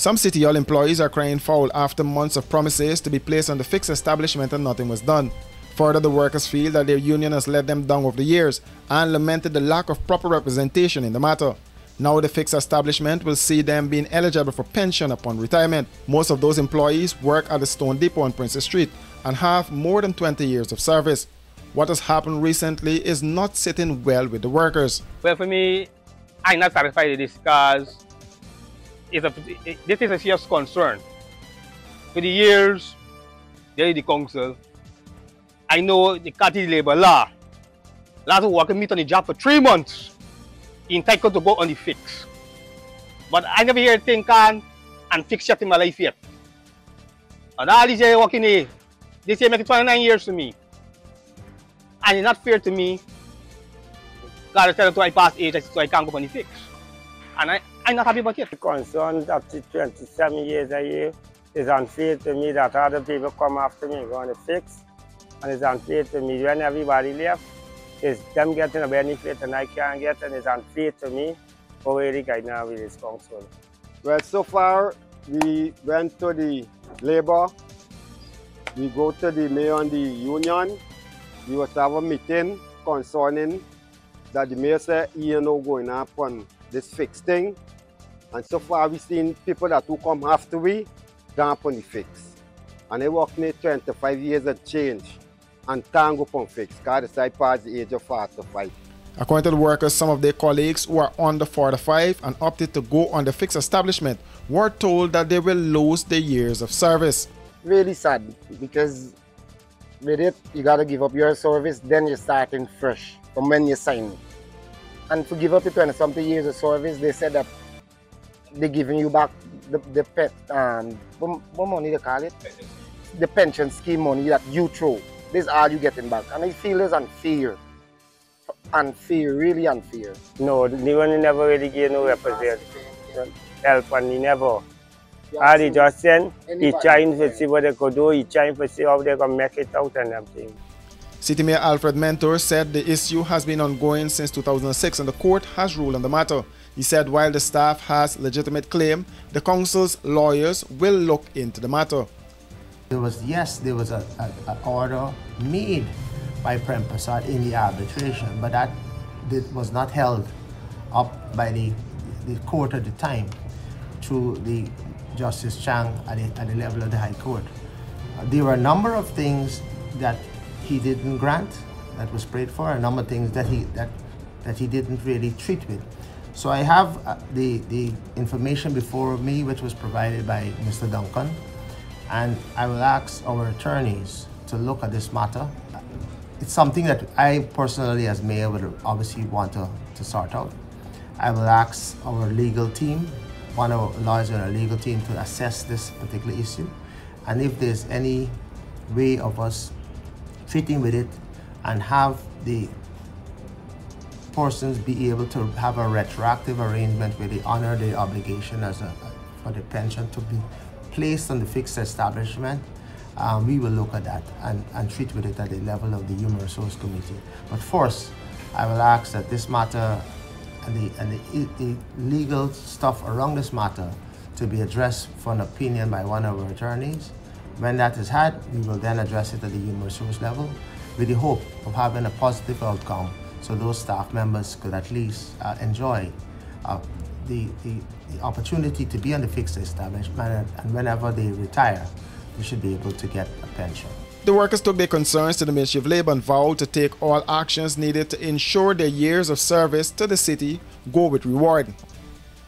Some City Hall employees are crying foul after months of promises to be placed on the fixed establishment and nothing was done. Further, the workers feel that their union has let them down over the years and lamented the lack of proper representation in the matter. Now the fixed establishment will see them being eligible for pension upon retirement. Most of those employees work at the Stone Depot on Princess Street and have more than 20 years of service. What has happened recently is not sitting well with the workers. Well, for me, I'm not satisfied with this because it's a, this is a serious concern. For the years, there is the council. I know the Cathy labor law. Last worker meet on the job for three months. Entitled to go on the fix. But I never hear thing can and fix yet in my life yet. And all these years working here, this year make it 29 years to me. And it's not fair to me. God said until I pass age, so I can't go on the fix. And I, I'm not happy about it. The concern up to 27 years a year is unfair to me that other people come after me going to fix. And it's unfair to me when everybody left. It's them getting a benefit and I can't get and it's unfair to me for where the guy now with this council. Well, so far we went to the labor, we go to the mayor and the union, we was have a meeting concerning that the mayor said he ain't no going up on this fixed thing. And so far we've seen people that who come after we gone on the fix. And they working 25 years of change and can't go on fix because the side past the age of 45. According to the workers, some of their colleagues who are under 45 and opted to go on the fixed establishment were told that they will lose their years of service. Really sad because with it, you gotta give up your service, then you're starting fresh from when you sign. And to give up your 20 something years of service, they said that they're giving you back the, the pet, um, what, what money they call it? The pension scheme money that you throw. This is all you getting back. And I feel it's unfair. Unfair, really unfair. No, the one never really gave no represent help and he never. All he just sent, he trying to see what they could do, he trying to see how they can make it out and everything. City Mayor Alfred Mentor said the issue has been ongoing since 2006 and the court has ruled on the matter. He said while the staff has legitimate claim, the council's lawyers will look into the matter. There was, yes, there was an order made by Prem Prasad in the arbitration, but that did, was not held up by the, the court at the time through the Justice Chang at the, at the level of the High Court. There were a number of things that he didn't grant, that was prayed for, a number of things that he, that, that he didn't really treat with. So I have uh, the, the information before me, which was provided by Mr. Duncan, and I will ask our attorneys to look at this matter. It's something that I personally, as mayor, would obviously want to, to sort out. I will ask our legal team, one of our lawyers in our legal team, to assess this particular issue. And if there's any way of us treating with it and have the persons be able to have a retroactive arrangement where they honor their obligation as a, for the pension to be placed on the fixed establishment, um, we will look at that and, and treat with it at the level of the Human Resource Committee. But first, I will ask that this matter and the, and the, the legal stuff around this matter to be addressed for an opinion by one of our attorneys. When that is had, we will then address it at the human resource level with the hope of having a positive outcome so those staff members could at least uh, enjoy uh, the, the, the, opportunity to be on the fixed establishment and whenever they retire, they should be able to get a pension. The workers took their concerns to the Ministry of Labour and vowed to take all actions needed to ensure their years of service to the city go with reward.